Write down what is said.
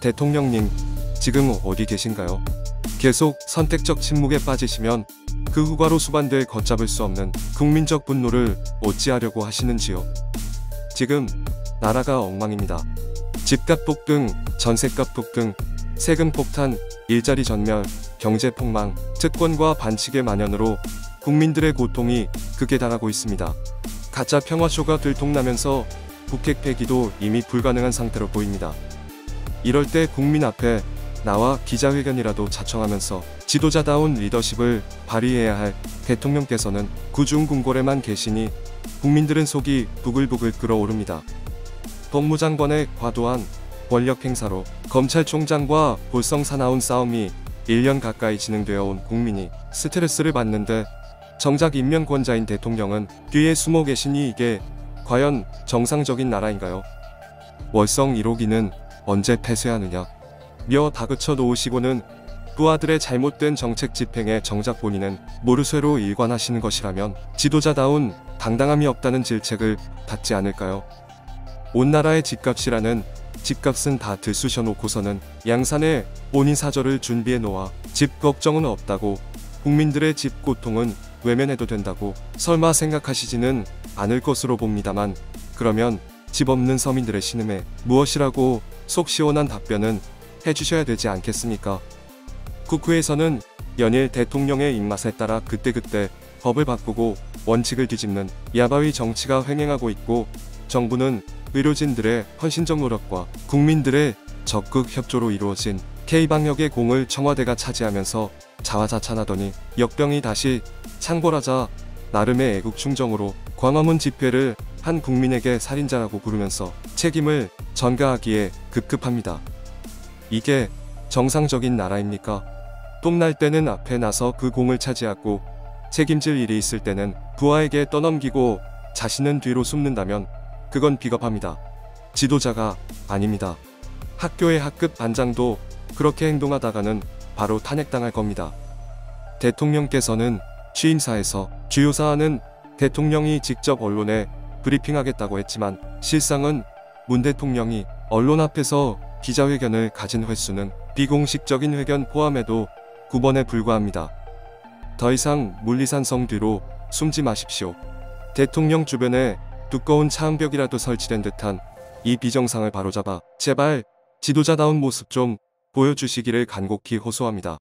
대통령님, 지금 어디 계신가요? 계속 선택적 침묵에 빠지시면 그 후과로 수반될 걷잡을 수 없는 국민적 분노를 어찌하려고 하시는지요? 지금 나라가 엉망입니다. 집값 폭등, 전세값 폭등, 세금 폭탄, 일자리 전멸, 경제 폭망, 특권과 반칙의 만연으로 국민들의 고통이 극에 달하고 있습니다. 가짜 평화쇼가 들통나면서 북핵 폐기도 이미 불가능한 상태로 보입니다. 이럴 때 국민 앞에 나와 기자회견이라도 자청하면서 지도자다운 리더십을 발휘해야 할 대통령께서는 구중궁궐에만 계시니 국민들은 속이 부글부글 끓어오릅니다. 법무장관의 과도한 권력 행사로 검찰총장과 볼성 사나운 싸움이 1년 가까이 진행되어 온 국민이 스트레스를 받는데 정작 인명권자인 대통령은 뒤에 숨어 계시니 이게 과연 정상적인 나라인가요? 월성 1호기는 언제 폐쇄하느냐? 며 다그쳐 놓으시고는 부하들의 잘못된 정책 집행에 정작 본인은 모르쇠로 일관하시는 것이라면 지도자다운 당당함이 없다는 질책을 받지 않을까요? 온 나라의 집값이라는 집값은 다 들쑤셔 놓고서는 양산에 본인 사절을 준비해 놓아 집 걱정은 없다고 국민들의 집 고통은 외면해도 된다고 설마 생각하시지는 않을 것으로 봅니다만 그러면 집 없는 서민들의 신음에 무엇이라고 속 시원한 답변은 해주셔야 되지 않겠습니까? 국회에서는 연일 대통령의 입맛에 따라 그때그때 법을 바꾸고 원칙을 뒤집는 야바위 정치가 횡행하고 있고 정부는 의료진들의 헌신적 노력과 국민들의 적극 협조로 이루어진 K방역의 공을 청와대가 차지하면서 자화자찬하더니 역병이 다시 창궐하자 나름의 애국 충정으로 광화문 집회를 한 국민에게 살인자라고 부르면서 책임을 전가하기에 급급합니다. 이게 정상적인 나라입니까? 똥날 때는 앞에 나서 그 공을 차지하고 책임질 일이 있을 때는 부하에게 떠넘기고 자신은 뒤로 숨는다면 그건 비겁합니다. 지도자가 아닙니다. 학교의 학급 반장도 그렇게 행동하다가는 바로 탄핵당할 겁니다. 대통령께서는 취임사에서 주요 사안은 대통령이 직접 언론에 브리핑하겠다고 했지만 실상은 문 대통령이 언론 앞에서 기자회견을 가진 횟수는 비공식적인 회견 포함해도 9번에 불과합니다. 더 이상 물리산성 뒤로 숨지 마십시오. 대통령 주변에 두꺼운 차은벽이라도 설치된 듯한 이 비정상을 바로잡아 제발 지도자다운 모습 좀 보여주시기를 간곡히 호소합니다.